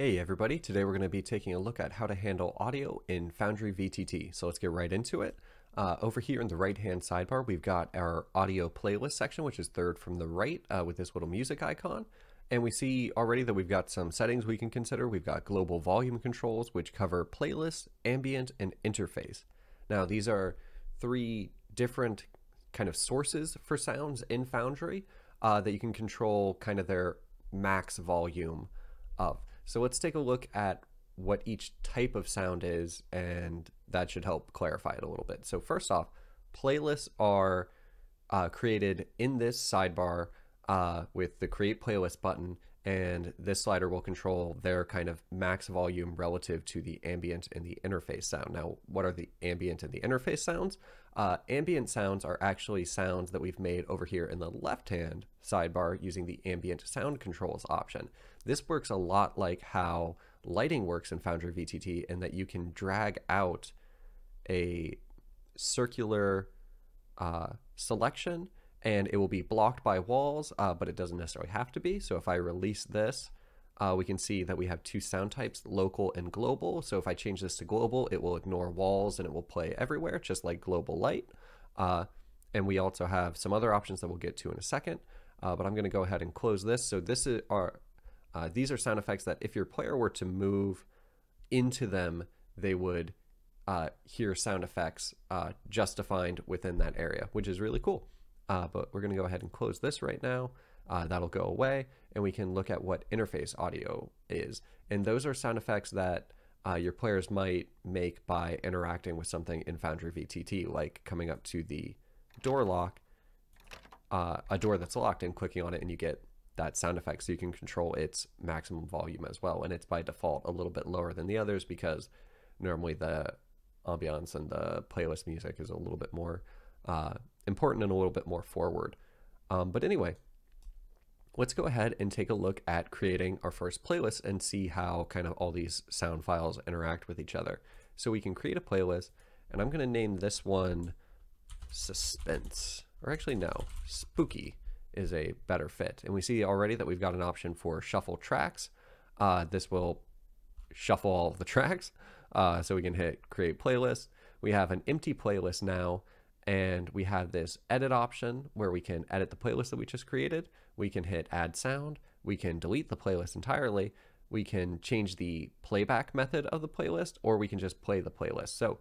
Hey everybody, today we're going to be taking a look at how to handle audio in Foundry VTT. So let's get right into it. Uh, over here in the right hand sidebar, we've got our audio playlist section, which is third from the right uh, with this little music icon. And we see already that we've got some settings we can consider. We've got global volume controls, which cover playlist, ambient, and interface. Now these are three different kind of sources for sounds in Foundry uh, that you can control kind of their max volume of. So let's take a look at what each type of sound is, and that should help clarify it a little bit. So first off, playlists are uh, created in this sidebar uh, with the create playlist button and this slider will control their kind of max volume relative to the ambient and the interface sound. Now, what are the ambient and the interface sounds? Uh, ambient sounds are actually sounds that we've made over here in the left-hand sidebar using the ambient sound controls option. This works a lot like how lighting works in Foundry VTT in that you can drag out a circular uh, selection and it will be blocked by walls, uh, but it doesn't necessarily have to be. So if I release this, uh, we can see that we have two sound types, local and global. So if I change this to global, it will ignore walls and it will play everywhere, just like global light. Uh, and we also have some other options that we'll get to in a second. Uh, but I'm going to go ahead and close this. So this is our, uh, these are sound effects that if your player were to move into them, they would uh, hear sound effects just defined within that area, which is really cool. Uh, but we're going to go ahead and close this right now. Uh, that'll go away and we can look at what interface audio is. And those are sound effects that uh, your players might make by interacting with something in Foundry VTT, like coming up to the door lock, uh, a door that's locked and clicking on it and you get that sound effect so you can control its maximum volume as well. And it's by default a little bit lower than the others because normally the ambiance and the playlist music is a little bit more uh, important and a little bit more forward. Um, but anyway, let's go ahead and take a look at creating our first playlist and see how kind of all these sound files interact with each other. So we can create a playlist and I'm going to name this one suspense or actually no spooky is a better fit and we see already that we've got an option for shuffle tracks uh, this will shuffle all of the tracks uh, so we can hit create playlist we have an empty playlist now and we have this edit option where we can edit the playlist that we just created. We can hit add sound. We can delete the playlist entirely. We can change the playback method of the playlist, or we can just play the playlist. So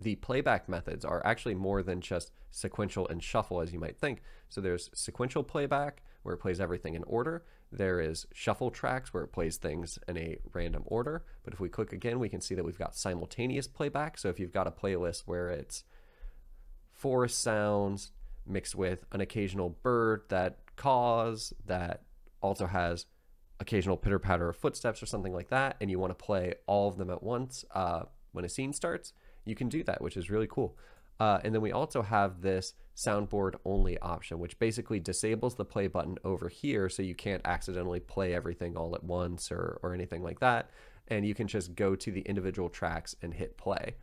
the playback methods are actually more than just sequential and shuffle as you might think. So there's sequential playback where it plays everything in order. There is shuffle tracks where it plays things in a random order. But if we click again, we can see that we've got simultaneous playback. So if you've got a playlist where it's forest sounds mixed with an occasional bird that caws that also has occasional pitter patter of footsteps or something like that, and you want to play all of them at once uh, when a scene starts, you can do that, which is really cool. Uh, and then we also have this soundboard only option, which basically disables the play button over here so you can't accidentally play everything all at once or, or anything like that. And you can just go to the individual tracks and hit play.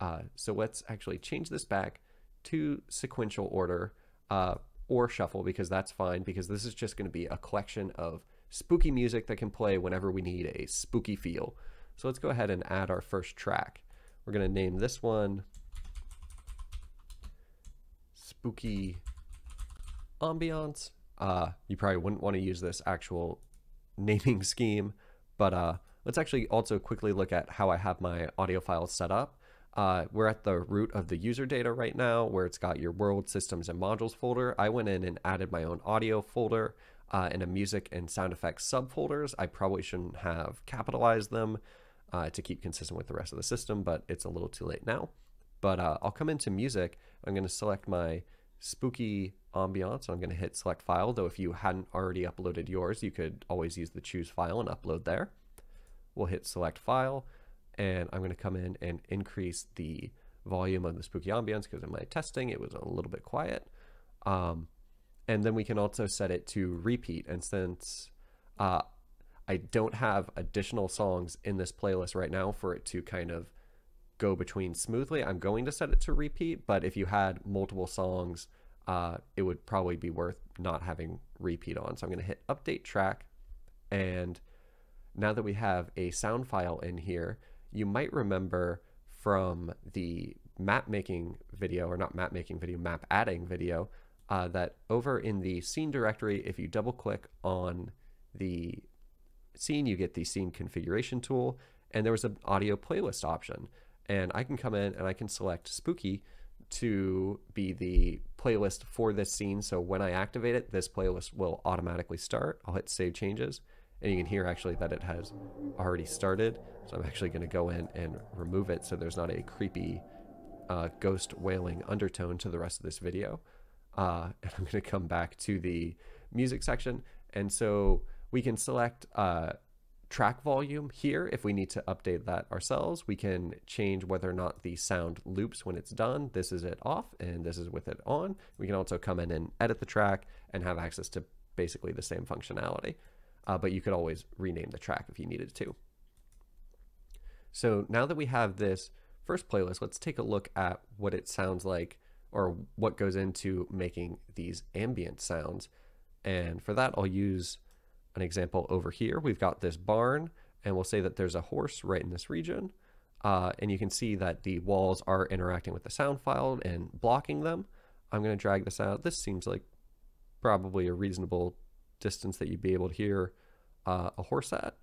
Uh, so let's actually change this back to sequential order uh, or shuffle because that's fine because this is just going to be a collection of spooky music that can play whenever we need a spooky feel. So let's go ahead and add our first track. We're going to name this one Spooky Ambiance. Uh, you probably wouldn't want to use this actual naming scheme, but uh, let's actually also quickly look at how I have my audio files set up. Uh, we're at the root of the user data right now where it's got your world systems and modules folder. I went in and added my own audio folder uh, and a music and sound effects subfolders. I probably shouldn't have capitalized them uh, to keep consistent with the rest of the system, but it's a little too late now. But uh, I'll come into music. I'm going to select my spooky ambiance. I'm going to hit select file, though if you hadn't already uploaded yours, you could always use the choose file and upload there. We'll hit select file and I'm going to come in and increase the volume of the spooky ambiance because in my testing it was a little bit quiet. Um, and then we can also set it to repeat. And since uh, I don't have additional songs in this playlist right now for it to kind of go between smoothly, I'm going to set it to repeat. But if you had multiple songs, uh, it would probably be worth not having repeat on. So I'm going to hit update track and now that we have a sound file in here, you might remember from the map making video, or not map making video, map adding video, uh, that over in the scene directory, if you double click on the scene, you get the scene configuration tool, and there was an audio playlist option. And I can come in and I can select Spooky to be the playlist for this scene. So when I activate it, this playlist will automatically start. I'll hit save changes and you can hear actually that it has already started. So I'm actually going to go in and remove it so there's not a creepy uh, ghost wailing undertone to the rest of this video. Uh, and I'm going to come back to the music section. And so we can select uh, track volume here if we need to update that ourselves. We can change whether or not the sound loops when it's done. This is it off and this is with it on. We can also come in and edit the track and have access to basically the same functionality. Uh, but you could always rename the track if you needed to. So now that we have this first playlist, let's take a look at what it sounds like or what goes into making these ambient sounds. And for that, I'll use an example over here. We've got this barn, and we'll say that there's a horse right in this region. Uh, and you can see that the walls are interacting with the sound file and blocking them. I'm going to drag this out. This seems like probably a reasonable distance that you'd be able to hear uh, a horse at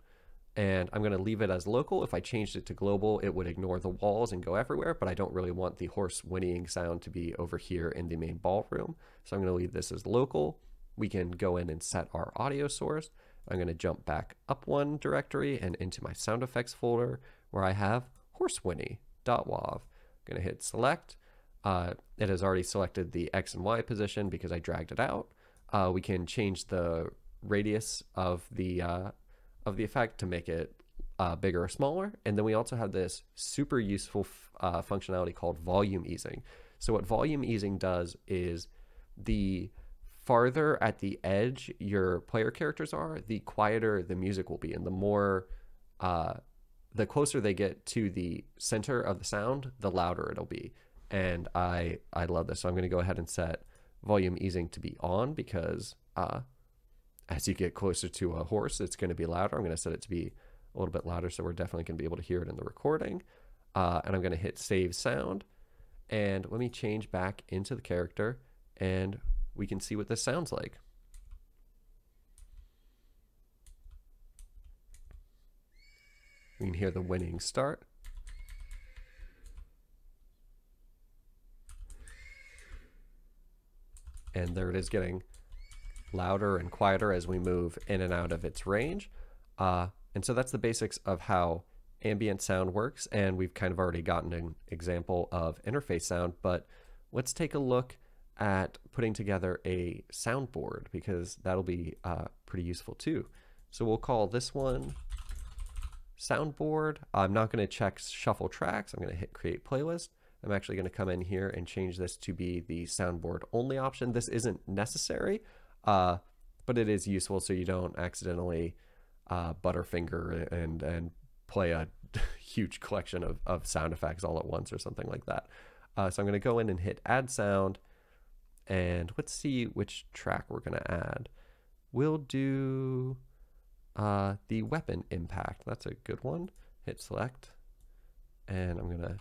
and I'm going to leave it as local. If I changed it to global, it would ignore the walls and go everywhere, but I don't really want the horse whinnying sound to be over here in the main ballroom. So I'm going to leave this as local. We can go in and set our audio source. I'm going to jump back up one directory and into my sound effects folder where I have horsewhinny.wav. I'm going to hit select. Uh, it has already selected the X and Y position because I dragged it out. Uh, we can change the radius of the uh, of the effect to make it uh, bigger or smaller. And then we also have this super useful uh, functionality called volume easing. So what volume easing does is the farther at the edge your player characters are, the quieter the music will be, and the more, uh, the closer they get to the center of the sound, the louder it'll be. And I I love this, so I'm going to go ahead and set volume easing to be on because uh, as you get closer to a horse, it's going to be louder. I'm going to set it to be a little bit louder, so we're definitely going to be able to hear it in the recording. Uh, and I'm going to hit save sound. And let me change back into the character, and we can see what this sounds like. We can hear the winning start. And there it is getting louder and quieter as we move in and out of its range. Uh, and so that's the basics of how ambient sound works. And we've kind of already gotten an example of interface sound, but let's take a look at putting together a soundboard because that'll be uh, pretty useful too. So we'll call this one soundboard. I'm not going to check shuffle tracks. I'm going to hit create playlist. I'm actually going to come in here and change this to be the soundboard only option. This isn't necessary, uh, but it is useful so you don't accidentally uh, butterfinger and and play a huge collection of, of sound effects all at once or something like that. Uh, so I'm going to go in and hit add sound and let's see which track we're going to add. We'll do uh, the weapon impact. That's a good one. Hit select and I'm going to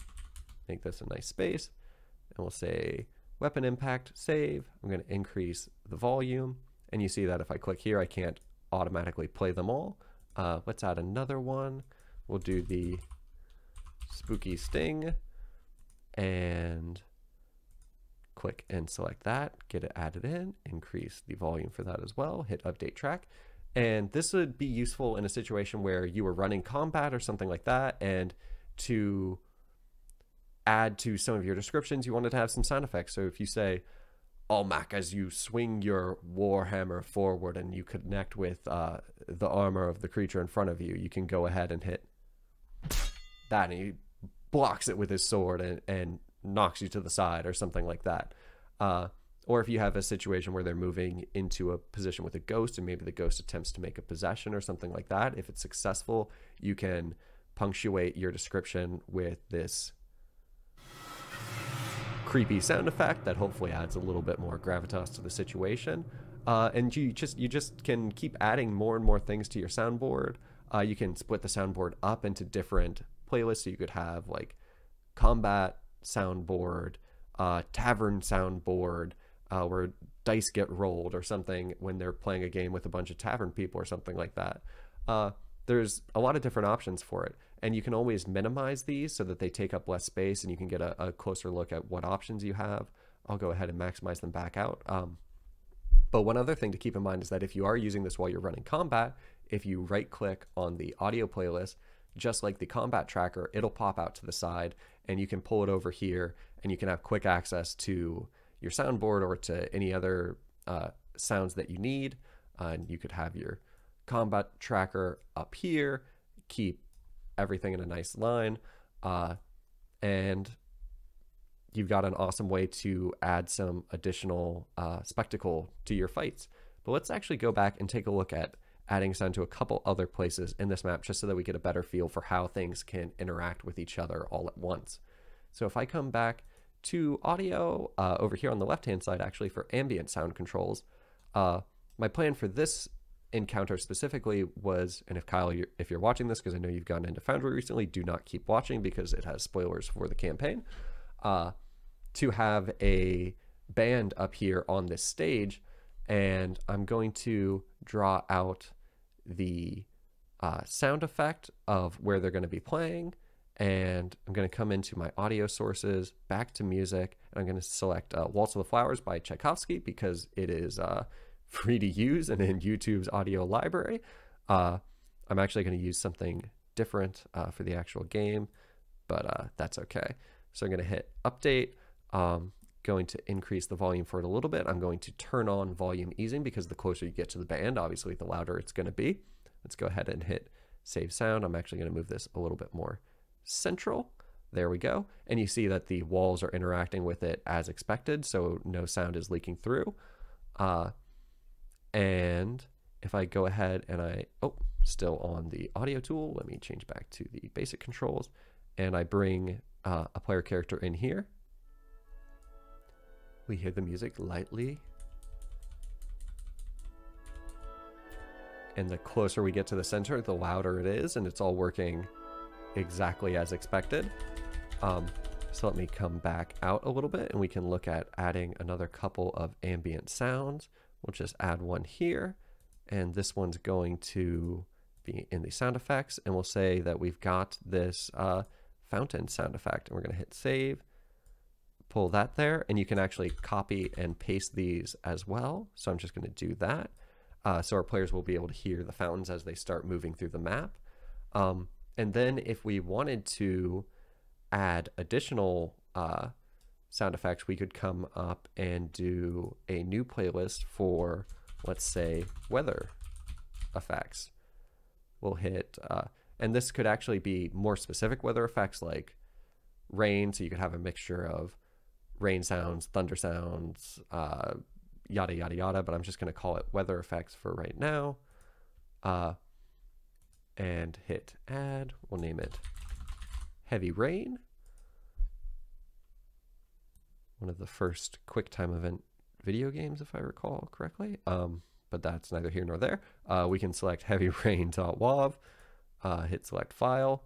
make this a nice space and we'll say weapon impact, save. I'm going to increase the volume. And you see that if I click here, I can't automatically play them all. Uh, let's add another one. We'll do the spooky sting and click and select that, get it added in, increase the volume for that as well, hit update track. And this would be useful in a situation where you were running combat or something like that, and to add to some of your descriptions, you wanted to have some sound effects. So if you say, "Oh, Mac," as you swing your warhammer forward and you connect with uh, the armor of the creature in front of you, you can go ahead and hit that, and he blocks it with his sword and, and knocks you to the side or something like that. Uh, or if you have a situation where they're moving into a position with a ghost and maybe the ghost attempts to make a possession or something like that, if it's successful, you can punctuate your description with this creepy sound effect that hopefully adds a little bit more gravitas to the situation. Uh, and you just you just can keep adding more and more things to your soundboard. Uh, you can split the soundboard up into different playlists. So you could have like combat soundboard, uh, tavern soundboard, uh, where dice get rolled or something when they're playing a game with a bunch of tavern people or something like that. Uh, there's a lot of different options for it. And you can always minimize these so that they take up less space and you can get a, a closer look at what options you have. I'll go ahead and maximize them back out. Um, but one other thing to keep in mind is that if you are using this while you're running combat, if you right click on the audio playlist, just like the combat tracker, it'll pop out to the side and you can pull it over here and you can have quick access to your soundboard or to any other uh, sounds that you need. Uh, and you could have your combat tracker up here, keep everything in a nice line, uh, and you've got an awesome way to add some additional uh, spectacle to your fights. But let's actually go back and take a look at adding sound to a couple other places in this map just so that we get a better feel for how things can interact with each other all at once. So if I come back to audio uh, over here on the left hand side actually for ambient sound controls, uh, my plan for this encounter specifically was, and if Kyle, you're, if you're watching this, because I know you've gone into Foundry recently, do not keep watching because it has spoilers for the campaign, uh, to have a band up here on this stage. And I'm going to draw out the uh, sound effect of where they're going to be playing. And I'm going to come into my audio sources, back to music, and I'm going to select uh, Waltz of the Flowers by Tchaikovsky because it is uh, free to use and in YouTube's audio library. Uh, I'm actually going to use something different uh, for the actual game, but uh, that's okay. So I'm going to hit update. Um, going to increase the volume for it a little bit. I'm going to turn on volume easing because the closer you get to the band, obviously the louder it's going to be. Let's go ahead and hit save sound. I'm actually going to move this a little bit more central. There we go. And you see that the walls are interacting with it as expected, so no sound is leaking through. Uh, and if I go ahead and I, oh, still on the audio tool, let me change back to the basic controls and I bring uh, a player character in here. We hear the music lightly. And the closer we get to the center, the louder it is, and it's all working exactly as expected. Um, so let me come back out a little bit and we can look at adding another couple of ambient sounds. We'll just add one here, and this one's going to be in the sound effects, and we'll say that we've got this uh, fountain sound effect, and we're going to hit save, pull that there, and you can actually copy and paste these as well. So I'm just going to do that. Uh, so our players will be able to hear the fountains as they start moving through the map. Um, and then if we wanted to add additional uh, sound effects, we could come up and do a new playlist for, let's say, weather effects. We'll hit, uh, and this could actually be more specific weather effects like rain, so you could have a mixture of rain sounds, thunder sounds, uh, yada, yada, yada, but I'm just going to call it weather effects for right now. Uh, and hit add. We'll name it heavy rain one of the first QuickTime event video games, if I recall correctly. Um, but that's neither here nor there. Uh, we can select heavyrain.wav, uh, hit select file,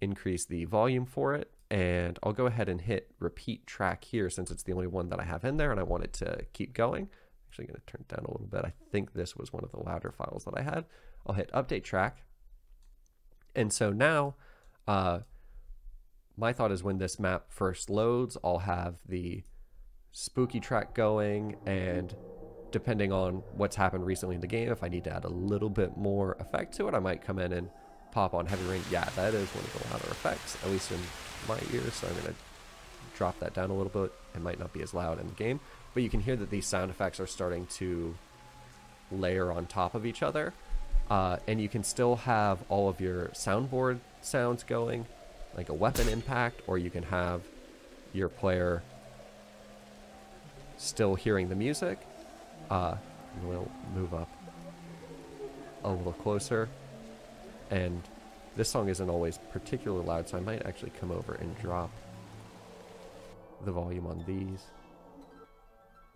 increase the volume for it, and I'll go ahead and hit repeat track here since it's the only one that I have in there and I want it to keep going. I'm Actually going to turn it down a little bit. I think this was one of the louder files that I had. I'll hit update track. And so now uh, my thought is when this map first loads, I'll have the spooky track going and depending on what's happened recently in the game, if I need to add a little bit more effect to it, I might come in and pop on Heavy Rain. Yeah, that is one of the louder effects, at least in my ears, so I'm going to drop that down a little bit. It might not be as loud in the game, but you can hear that these sound effects are starting to layer on top of each other. Uh, and you can still have all of your soundboard sounds going like a weapon impact, or you can have your player still hearing the music. Uh, we'll move up a little closer. And this song isn't always particularly loud, so I might actually come over and drop the volume on these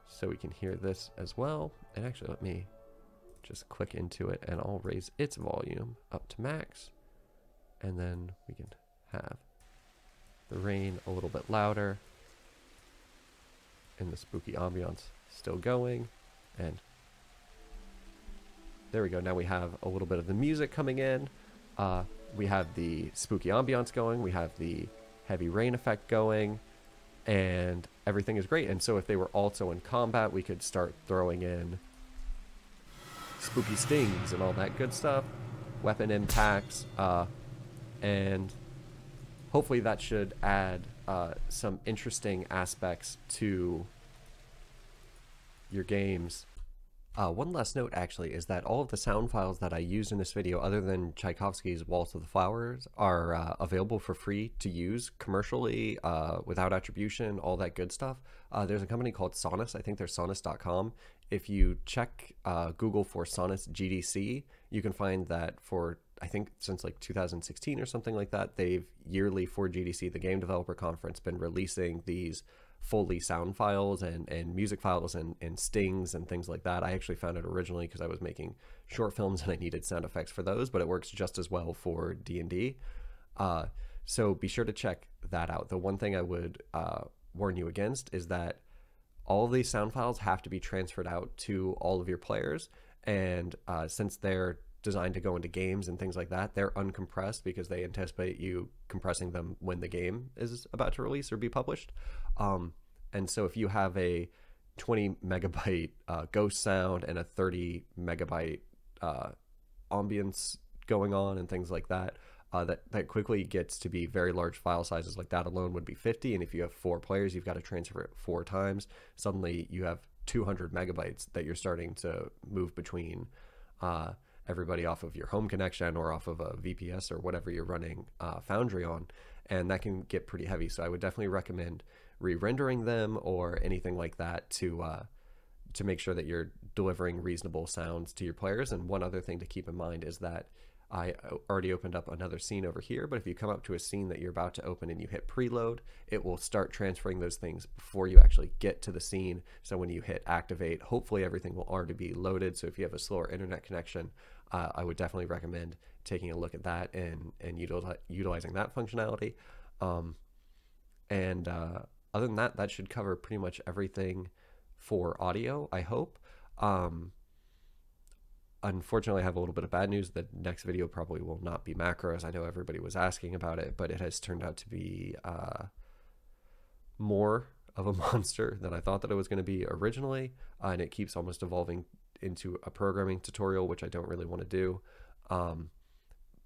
so we can hear this as well. And actually, let me just click into it and I'll raise its volume up to max. And then we can have the rain a little bit louder and the spooky ambiance still going. And there we go. Now we have a little bit of the music coming in. Uh, we have the spooky ambiance going. We have the heavy rain effect going. And everything is great. And so if they were also in combat, we could start throwing in spooky stings and all that good stuff, weapon impacts, uh, and hopefully that should add uh, some interesting aspects to your games. Uh, one last note, actually, is that all of the sound files that I used in this video, other than Tchaikovsky's Waltz of the Flowers, are uh, available for free to use commercially, uh, without attribution, all that good stuff. Uh, there's a company called Sonniss. I think they're sonniss.com. If you check uh, Google for Sonniss GDC, you can find that for I think since like 2016 or something like that, they've yearly for GDC, the Game Developer Conference, been releasing these fully sound files and, and music files and, and stings and things like that. I actually found it originally because I was making short films and I needed sound effects for those, but it works just as well for D&D. Uh, so be sure to check that out. The one thing I would uh, warn you against is that all of these sound files have to be transferred out to all of your players. And uh, since they're designed to go into games and things like that, they're uncompressed because they anticipate you compressing them when the game is about to release or be published. Um, and so if you have a 20 megabyte uh, ghost sound and a 30 megabyte uh, ambience going on and things like that, uh, that that quickly gets to be very large file sizes. Like that alone would be 50, and if you have four players, you've got to transfer it four times. Suddenly, you have 200 megabytes that you're starting to move between. Uh, everybody off of your home connection or off of a VPS or whatever you're running uh, Foundry on, and that can get pretty heavy. So I would definitely recommend re-rendering them or anything like that to uh, to make sure that you're delivering reasonable sounds to your players. And one other thing to keep in mind is that I already opened up another scene over here, but if you come up to a scene that you're about to open and you hit preload, it will start transferring those things before you actually get to the scene. So when you hit activate, hopefully everything will already be loaded. So if you have a slower internet connection, uh, I would definitely recommend taking a look at that and and util- utilizing that functionality. Um, and uh, other than that, that should cover pretty much everything for audio. I hope. Um, unfortunately, I have a little bit of bad news. The next video probably will not be macros. I know everybody was asking about it, but it has turned out to be uh, more of a monster than I thought that it was going to be originally, uh, and it keeps almost evolving into a programming tutorial, which I don't really want to do. Um,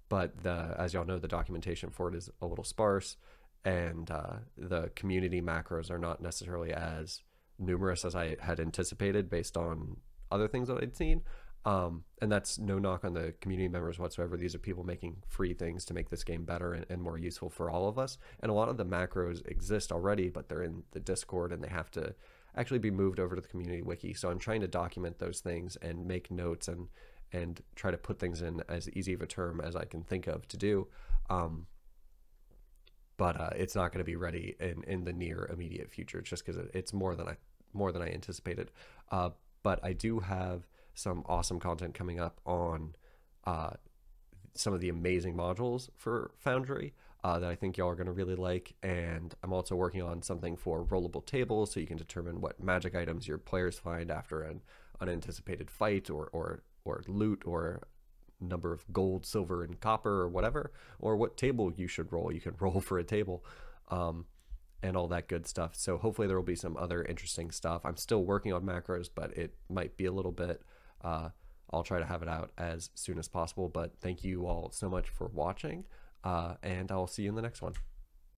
but the, as y'all know, the documentation for it is a little sparse, and uh, the community macros are not necessarily as numerous as I had anticipated based on other things that I'd seen. Um, and that's no knock on the community members whatsoever. These are people making free things to make this game better and, and, more useful for all of us. And a lot of the macros exist already, but they're in the Discord and they have to actually be moved over to the community wiki. So I'm trying to document those things and make notes and and try to put things in as easy of a term as I can think of to do. Um, but uh, it's not going to be ready in, in the near immediate future, just because it's more than I more than I anticipated. Uh, but I do have some awesome content coming up on uh, some of the amazing modules for Foundry uh, that I think y'all are going to really like. And I'm also working on something for rollable tables so you can determine what magic items your players find after an unanticipated fight or, or, or loot or number of gold, silver, and copper or whatever, or what table you should roll. You can roll for a table. Um, and all that good stuff. So hopefully there will be some other interesting stuff. I'm still working on macros, but it might be a little bit. Uh, I'll try to have it out as soon as possible. But thank you all so much for watching uh, and I'll see you in the next one.